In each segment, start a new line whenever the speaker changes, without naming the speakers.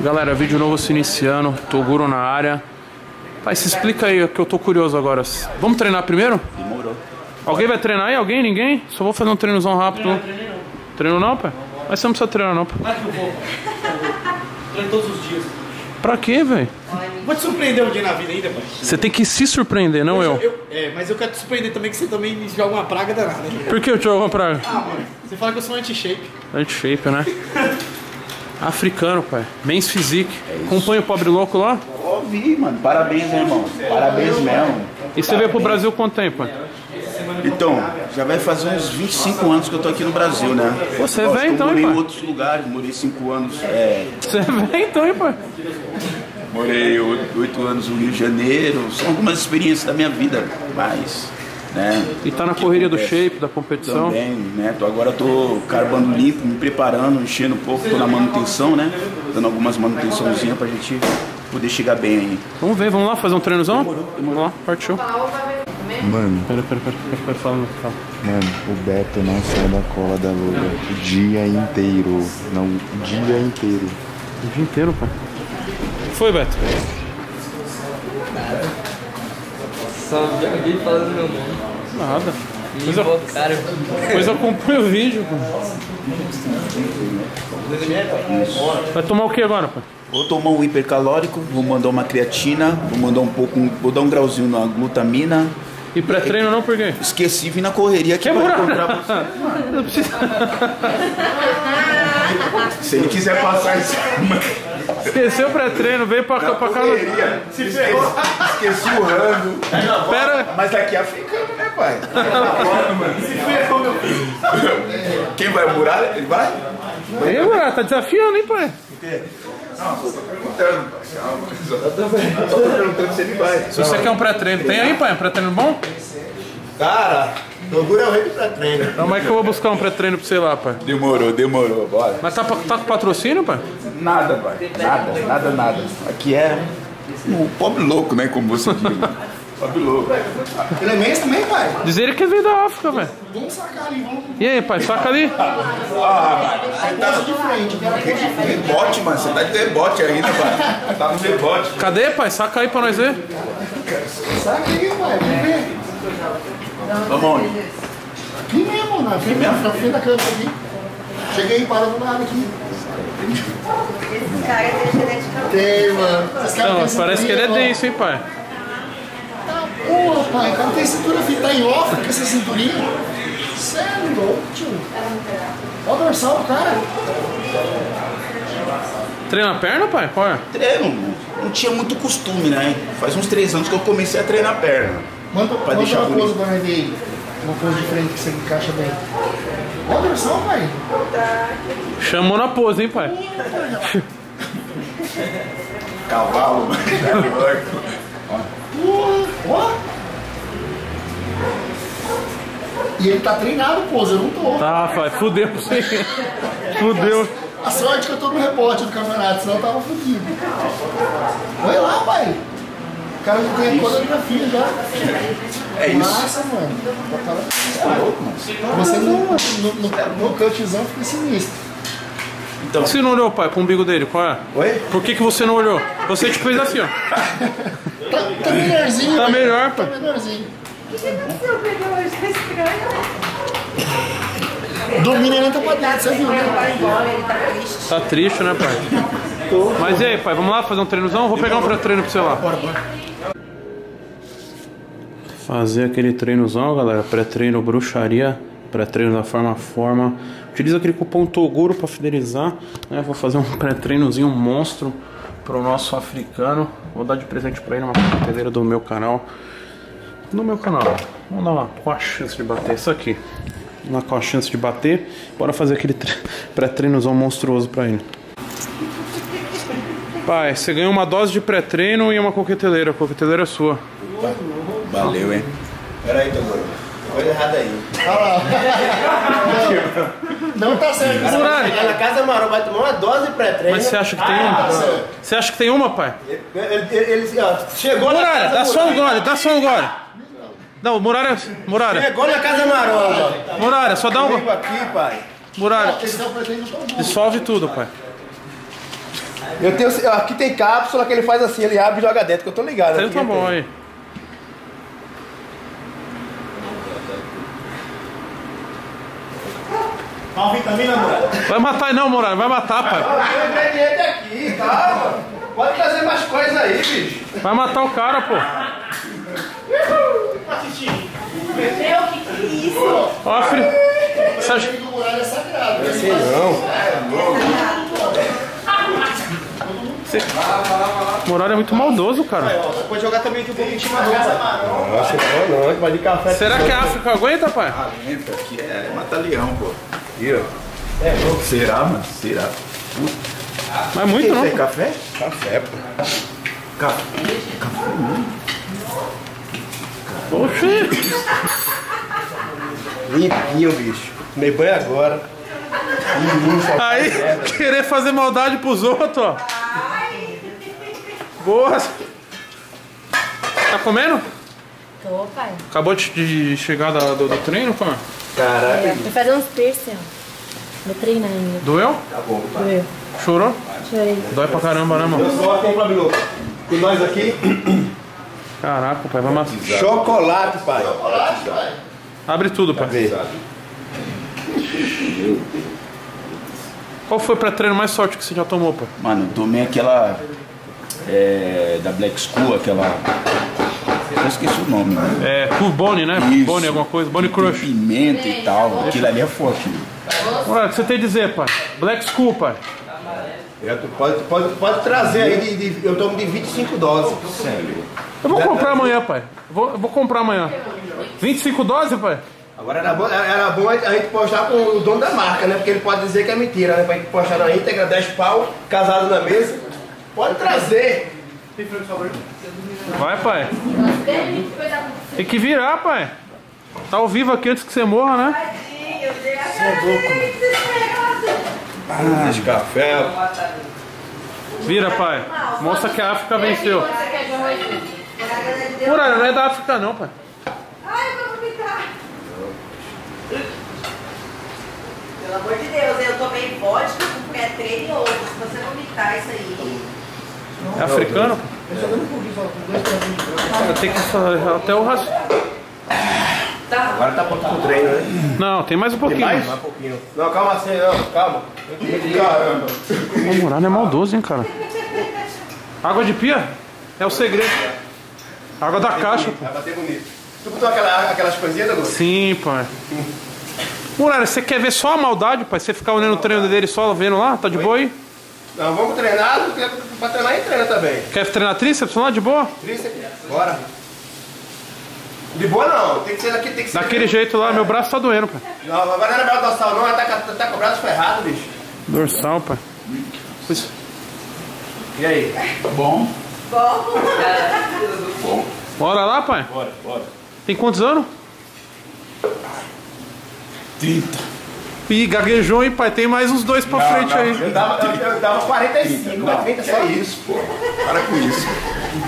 Galera, vídeo novo se iniciando, Toguro na área. Pai, se explica aí que eu tô curioso agora. Vamos treinar primeiro?
Demorou.
Alguém vai treinar aí? Alguém? Ninguém? Só vou fazer um treinozão rápido. Treino não, pai? Mas você não precisa treinar não, pai.
Claro que eu vou. Treino todos os dias.
Pra quê, velho?
Vou te surpreender um dia na vida ainda, pai.
Você tem que se surpreender, não eu.
É, mas eu quero te surpreender também que você também me joga uma praga danada. né?
Por que eu te jogo uma praga?
Ah, mano, você fala que eu sou anti-shape.
Anti-shape, né? Africano, pai. Men's Physique. Acompanha o pobre louco lá?
Ouvi, mano. Parabéns, né, irmão? Parabéns mesmo.
E você veio pro Brasil quanto tempo, pai?
Então, já vai fazer uns 25 anos que eu tô aqui no Brasil, né?
Você é
Lógico,
velho
eu
então,
morei
hein,
em
pai?
outros lugares, morei 5 anos. É,
Você veio então, hein, pai?
Morei 8 anos no Rio de Janeiro. São algumas experiências da minha vida, mas. Né?
E tá na correria do shape, da competição.
Também, né? Tô, agora tô carbando limpo, me preparando, enchendo um pouco, tô na manutenção, né? Dando algumas manutençãozinhas pra gente poder chegar bem aí.
Vamos ver, vamos lá fazer um treinozão? Vamos lá, partiu.
Mano,
Pera, pera, pera, pera, pera, fala, fala.
mano, o Beto não sai da cola da Lula o dia inteiro. Não, o dia inteiro.
O dia inteiro, pai. Foi, Beto?
Só vi alguém falando meu nome.
Nada.
Me
Pois eu,
invocaram.
pois eu acompanho o vídeo, pô. Vai tomar o que agora, pai?
Vou tomar um hipercalórico, vou mandar uma creatina, vou mandar um pouco, vou dar um grauzinho na glutamina.
E pré-treino não, por quê?
Esqueci, vim na correria aqui
Que
pra encontrar você.
Não precisa.
Se ele quiser passar isso,
Esqueceu o pré-treino, veio pra, cá- pra
correria. Se fez. Esqueci o rando.
Pera.
Mas daqui é africano, né, pai? Quem vai a muralha? Ele vai?
Aí, mano, tá desafiando, hein, pai?
Não, tô perguntando, pai. Calma. Só tô perguntando se ele vai.
Se você quer um pré-treino, tem aí, pai? Um pré-treino bom?
Cara, Toguro é o rei do pré-treino.
Então, mas que eu vou buscar um pré-treino pra você lá, pai.
Demorou, demorou, bora.
Mas tá, tá com patrocínio, pai?
Nada, pai. Nada, nada, nada. Aqui é o pobre louco, né? Como você diz. pobre louco.
Ele é mês também, pai?
Diz ele que veio da África, velho.
Vamos sacar ali, vamos.
E aí, pai, saca ali.
Ah,
Aí passa de frente,
Rebote, mano. Você tá de rebote ainda, pai. Tá no rebote.
Cadê, pai? Saca aí pra nós ver.
Saca aí, pai, vamos ver.
Vamos onde?
Aqui mesmo, na frente, na frente da câmera aqui. Cheguei, para do lado aqui.
Esse cara tem genética
Tem, mano. Esse cara
Não,
tem
parece que ele é denso, hein, pai?
Tá, porra, pai, o cara tem cintura, filho. Tá em off com essa cinturinha. Cê é louco, tio. Olha o dorsal do cara.
Treina a perna, pai? Qual é?
Treino. Não tinha muito costume, né? Faz uns três anos que eu comecei a treinar perna.
Manda,
Pra
manda
deixar
uma
bonito.
pose do RD aí. Uma pose de frente que você encaixa bem. Dorsal, pai.
Chamou na pose, hein, pai?
Cavalo, mano.
E ele tá treinado, pô, eu não tô.
Tá, pai, fudeu pra você. Fudeu.
A sorte que eu tô no repórter do campeonato, senão eu tava fudido. Olha lá, pai. O cara já tem a coreografia já.
É isso.
Massa, mano. Tá louco, mano. Você no, no, no, no cutzão fica sinistro.
Então,
Você não olhou, pai, pro umbigo dele? Qual é?
Oi?
Por que, que você não olhou? Você te fez assim, ó.
Tá, tá melhorzinho.
Tá
pai.
melhor,
Tá
pai.
melhorzinho.
O que aconteceu com ele hoje? Tá estranho.
Domina ele entra pra dentro, você viu,
Ele
né?
vai embora, ele tá triste.
Tá triste, né, pai? Mas e aí, pai, vamos lá fazer um treinozão? Vou pegar um pré-treino pra você lá.
Bora, bora.
Fazer aquele treinozão, galera. Pré-treino bruxaria, pré-treino da forma forma. Utiliza aquele cupom Toguro pra fidelizar. Né? Vou fazer um pré-treinozinho monstro pro nosso africano. Vou dar de presente pra ele uma carteira do meu canal. No meu canal. Vamos dar uma qual a chance de bater isso aqui. Lá com a chance de bater. Bora fazer aquele tre- pré-treinozão monstruoso pra ele. Pai, você ganhou uma dose de pré-treino e uma coqueteleira. A coqueteleira é sua.
valeu, hein? Pera aí, Toguro. Coisa errada aí.
Não tá certo. isso.
Muralha,
Chegar na casa Marão vai tomar uma dose de pré-treino.
mas você acha que tem uma? Você acha que tem uma, pai?
Ele, ele- ele- ó, chegou na
Muralha,
casa
dá só um
Muralha.
gole, dá só um gole. Não, Muralha. Muralha.
Chegou na casa maromba.
Muralha, só dá um.
Aqui, pai.
Muralha, dissolve tudo, pai.
Eu tenho, aqui tem cápsula que ele faz assim, ele abre e joga dentro, que eu tô ligado. Aqui
tá bom aí.
Uma vitamina, mano.
Vai matar não, Muralha, vai matar, pai.
Tem ingrediente aqui, calma. Pode trazer mais coisas aí, bicho.
Vai matar o cara, pô.
Meu, que que é isso?
Ó, filho. Você acha-
O muralha é sagrado.
Não.
Muralha é muito maldoso, cara.
Você pode jogar também aqui um pouquinho de chimarrão. Nossa, não, não, de café.
Será que a África aguenta, pai?
Entra aqui, é mata-leão, pô.
Aqui, ó. É louco.
Será, mano? Será?
Mas muito
Isso
não.
aí,
pô.
café?
Café, pô.
Oxi.
Limpinho, bicho. Tomei banho agora.
Aí, querer fazer maldade pros outros, ó. Boa. Tá comendo?
Tô, pai.
Acabou de, de chegar da- do, do treino, pai?
Caralho.
Vou fazer uns piercing, ó. Vou treinar ainda.
Doeu?
Doeu.
Chorou?
Chorei.
Dói pra caramba, né, mano?
Só tem pra. Com nós aqui,
Caraca, pai, vai matar.
chocolate, pai.
Abre tudo, pai. Qual foi o pré-treino mais forte que você já tomou, pai?
Mano, eu tomei aquela. É, da Black School, aquela. Eu esqueci o nome, mano.
É, Cool Bone, né?
Isso.
Bone, alguma coisa. Bone Crush.
Pimenta e tal. Aquilo ali é forte, mano.
Olha, o que você tem a dizer, pai? Black School, pai.
Eu- Pode, pode, pode trazer aí, de, de- eu tomo de 25 doses.
Sério.
Eu vou comprar amanhã, pai. Vou, eu vou comprar amanhã. 25 doses, pai?
Agora era bom, era bom a gente postar com o dono da marca, né? Porque ele pode dizer que é mentira, né? Pra gente postar na íntegra, 10 pau, casado na mesa. Pode trazer.
Vai, pai. Tem que virar, pai. Tá ao vivo aqui antes que você morra, né?
Esse café.
Vira, pai. Mostra que a África venceu. Muralha, não é da África não, pai.
Ai, eu vou vomitar. Pelo amor de Deus, eu tomei vodka com pré-treino e ovo. Se você vomitar isso aí.
É africano? Cara, tem que fazer até o raci...
Agora tá pronto pro treino, né?
Não, tem mais um pouquinho.
Mais um pouquinho. Não, calma assim, não, calma. Caramba.
O Muralha é maldoso, hein, cara. Água de pia é o segredo. Água da caixa, pô.
Vai bater bonito. Tu botou aquela, aquelas coisinhas, Douglas?
Sim, pai. Muralha, você quer ver só a maldade, pai? Você ficar olhando o treino dele só, vendo lá? Tá de boa aí?
Não, vamos treinar, porque pra treinar e treina também.
Quer treinar tríceps lá, de boa?
Tríceps, bora. De boa não, tem que ser daqui, tem que ser.
Daquele jeito lá, meu braço tá doendo, pai.
Não, agora não é braço dorsal não, tá, com- tá com o braço ferrado, bicho.
Dorsal, pai. Pois-
E aí?
Bom.
Bora lá, pai?
Bora, bora.
Tem quantos anos?
30.
Gaguejou, hein, pai? Tem mais uns dois pra frente aí.
Eu dava, eu, dava 45, mas 30 só
é isso, pô. Para com isso.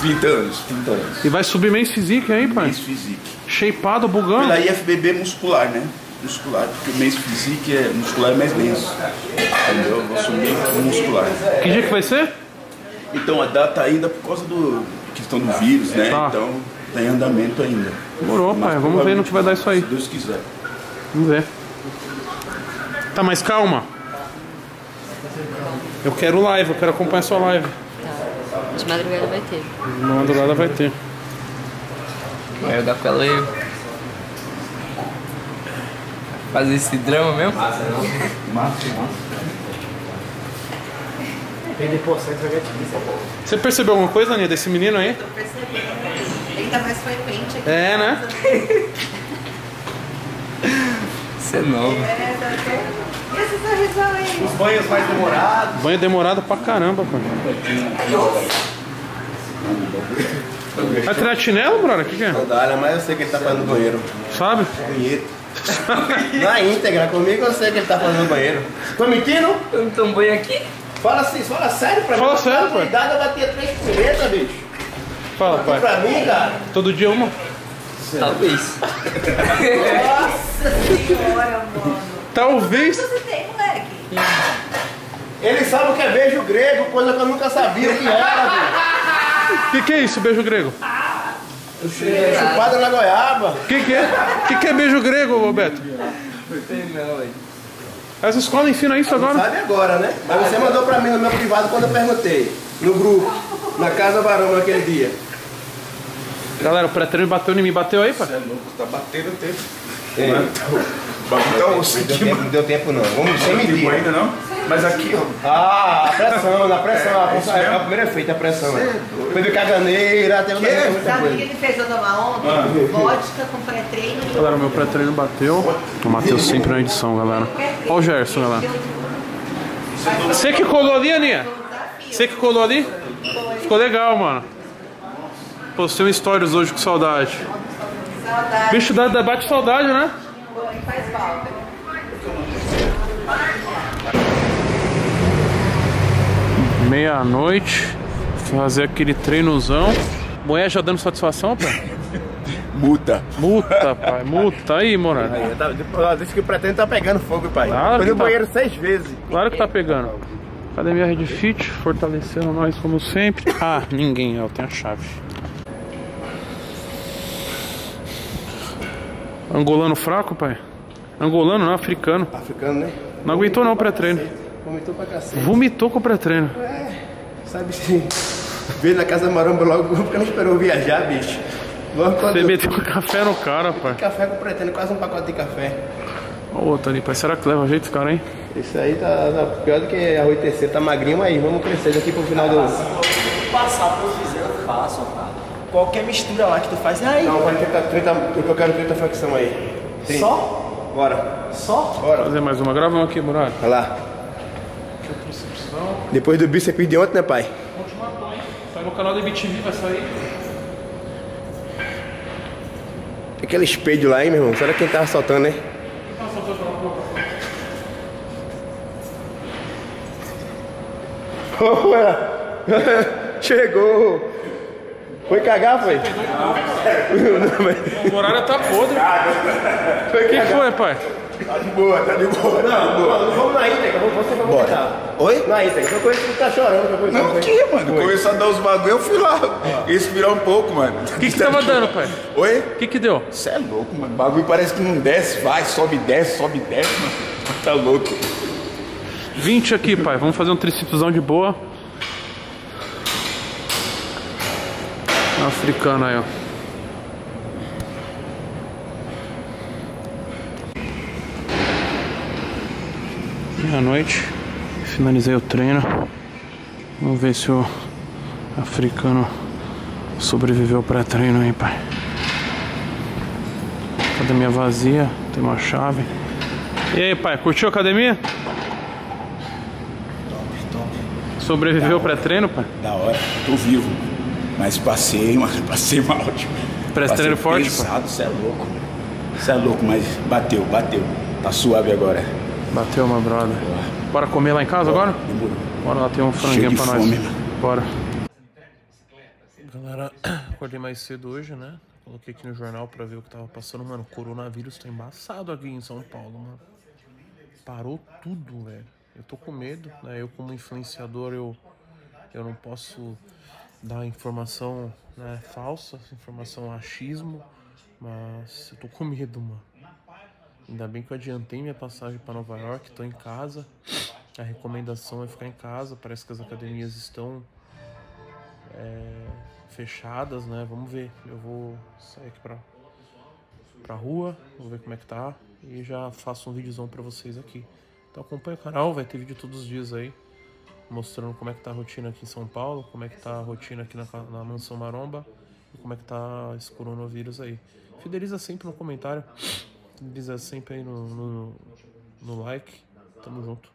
30 anos, 30 anos.
E vai subir mês physique aí, pai?
Mês físico.
Shapeado, bugando.
Pela IFBB muscular, né? Muscular, porque o mês físico é muscular é mais denso. Entendeu? Eu vou subir muscular.
Que dia que vai ser?
Então a data ainda por causa do questão do vírus, né?
Tá.
Então tá em andamento ainda.
Demorou, pai. Vamos ver no que vai dar isso aí.
Se Deus quiser.
Vamos ver. Tá, mas calma. Eu quero live, eu quero acompanhar sua live.
De madrugada vai ter.
Na madrugada vai ter.
Vai jogar com ela eu. Fazer esse drama mesmo?
Você percebeu alguma coisa, Aninha, desse menino aí?
Tô percebendo. Ele tá mais frequente aqui.
É, né?
Você é novo.
É, tá todo- E esse sorrisão aí?
Os banhos mais demorados.
Banho demorado pra caramba, pai. Vai treinar de chinelo, brother? O que, que é?
Sandália, mas eu sei que ele tá fazendo banheiro.
Sabe?
Banheiro. Na íntegra, comigo eu sei que ele tá fazendo banheiro. Tô mentindo?
Eu não tomo banho aqui?
Fala assim, fala sério pra
Fala
mim.
sério,
Na
pai.
idade eu batia três pimentas, bicho.
Fala,
E
pai.
pra mim, cara,
Todo dia uma?
Talvez.
Nossa senhora, mano.
Talvez.
Ele sabe o que é beijo grego, coisa que eu nunca sabia o que era.
O que, que é isso, beijo grego?
Chupada na goiaba.
O que, que é? O que, que é beijo grego, Roberto?
Não tem não, velho.
Essa escola ensina isso agora?
Sabe agora, né? Mas você mandou pra mim no meu privado quando eu perguntei. No grupo. Na casa varão naquele dia.
Galera, o pré-treino bateu em mim. Bateu aí, pai?
Você é louco, tá batendo o tempo.
É.
Então,
Não deu tempo, não deu tempo não. Vamos sem medir.
ainda não? Mas aqui, ó.
Ah, a pressão, na pressão. A, pressão, é, o primeiro efeito, a pressão. Depois de caganeira, até muita muita
Sabe o que
coisa.
ele fez eu tomar ontem? Vodka com pré-treino.
Galera, meu pré-treino bateu. O Matheus sempre na edição, galera. Olha o Gerson, galera. Você que colou ali, Aninha? Você que colou ali? Ficou legal, mano. Postei um stories hoje com saudade.
Saudade.
Bicho, dá, dá- bate saudade, né?
Pô, faz falta.
Meia-noite. Fazer aquele treinozão. Mulher já dando satisfação, pai?
Multa.
Multa, pai. Multa aí, mano.
Aí, tá, Diz que o pretendo tá pegando fogo, pai.
Claro
Foi
que
no
tá.
banheiro seis vezes.
Claro que tá pegando. Academia Red Fit, fortalecendo nós como sempre. Ah, ninguém, eu tenho a chave. Angolano fraco, pai? Angolano não, africano.
Africano, né?
Não aguentou não o pré-treino.
Vomitou pra cacete.
Vomitou com o pré-treino.
Sabe se veio na casa da maromba logo porque não esperou viajar, bicho. Logo quando
Você meteu café no cara, pai.
café com pretendo, quase um pacote de café.
Olha o outro ali, pai. Será que leva jeito esse cara, hein?
Isso aí tá, tá pior do que arroz terceiro, tá magrinho, mas vamos crescer daqui pro final do.
Passar pro fizer, eu faço, cara. Qualquer mistura lá que tu faz, aí,
Não, vai 30, 30, eu quero 30 flexão aí. 30.
só?
Bora.
Só?
Bora.
Fazer mais uma. Grava aqui, Muralha.
Vai lá. Depois do bíceps de ontem, né, pai?
Sai no canal da BTV, vai sair.
Tem aquele espelho lá, hein, meu irmão? Será quem tava soltando, né? Olha! Chegou! Foi cagar, foi? Não, mas-
O Muralha tá podre.
Foi
O que foi, pai?
Tá de boa, tá de boa. Não, não, vamos na Íntegra, vamos você pra comentar.
Oi?
Na Íntegra, eu conheço que tu tá chorando. conheço
Não, o
você.
que, mano? Começou a dar os bagulho, eu fui lá. Respirar um pouco, mano.
O que que tava dando, pai?
Oi?
O que que deu?
Você é louco, mano. O bagulho parece que não desce, vai, sobe, desce, sobe, desce, mano. Tá louco.
20 aqui, pai. Vamos fazer um tricipsão de boa. Africano aí, ó. Meia-noite. Finalizei o treino. Vamos ver se o africano sobreviveu ao pré-treino aí, pai. Academia vazia, tem uma chave. E aí, pai, curtiu a academia? Sobreviveu ao pré-treino, pai?
Da hora, tô vivo. Mas passei, mano, passei mal. tipo. Passei
forte,
pesado, Você é louco. Você é louco, mas bateu, bateu. Tá suave agora.
Bateu, meu brother. Bora comer lá em casa agora?
Demorou.
Bora lá, tem um franguinho pra nós.
fome, mano.
Bora. Galera, acordei mais cedo hoje, né? Coloquei aqui no jornal pra ver o que tava passando. Mano, o coronavírus tá embaçado aqui em São Paulo, mano. Parou tudo, velho. Eu tô com medo, né? Eu como influenciador, eu, eu não posso dar informação né, falsa, informação achismo, mas eu tô com medo, mano. Ainda bem que eu adiantei minha passagem para Nova York, tô em casa. A recomendação é ficar em casa. Parece que as academias estão é, fechadas, né? Vamos ver. Eu vou sair aqui pra, pra rua, vou ver como é que tá e já faço um videozão pra vocês aqui. Então acompanha o canal, vai ter vídeo todos os dias aí, mostrando como é que tá a rotina aqui em São Paulo, como é que tá a rotina aqui na, na Mansão Maromba e como é que tá esse coronavírus aí. Fideliza sempre no comentário, fideliza sempre aí no, no, no like. Tamo junto.